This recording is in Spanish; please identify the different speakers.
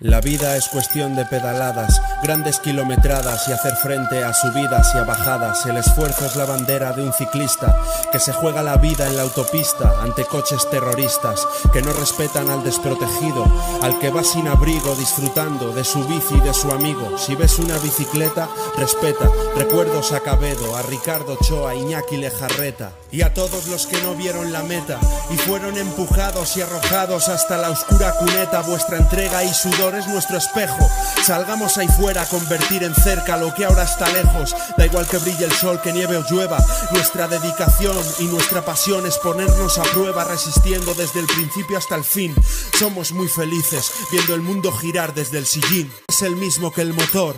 Speaker 1: La vida es cuestión de pedaladas, grandes kilometradas y hacer frente a subidas y a bajadas. El esfuerzo es la bandera de un ciclista que se juega la vida en la autopista ante coches terroristas que no respetan al desprotegido, al que va sin abrigo disfrutando de su bici y de su amigo. Si ves una bicicleta, respeta. Recuerdos a Cabedo, a Ricardo Choa, Iñaki Lejarreta y a todos los que no vieron la meta y fueron empujados y arrojados hasta la oscura cuneta. Vuestra entrega y sudor es nuestro espejo. Salgamos ahí fuera a convertir en cerca lo que ahora está lejos. Da igual que brille el sol, que nieve o llueva. Nuestra dedicación y nuestra pasión es ponernos a prueba resistiendo desde el principio hasta el fin. Somos muy felices viendo el mundo girar desde el sillín. Es el mismo que el motor.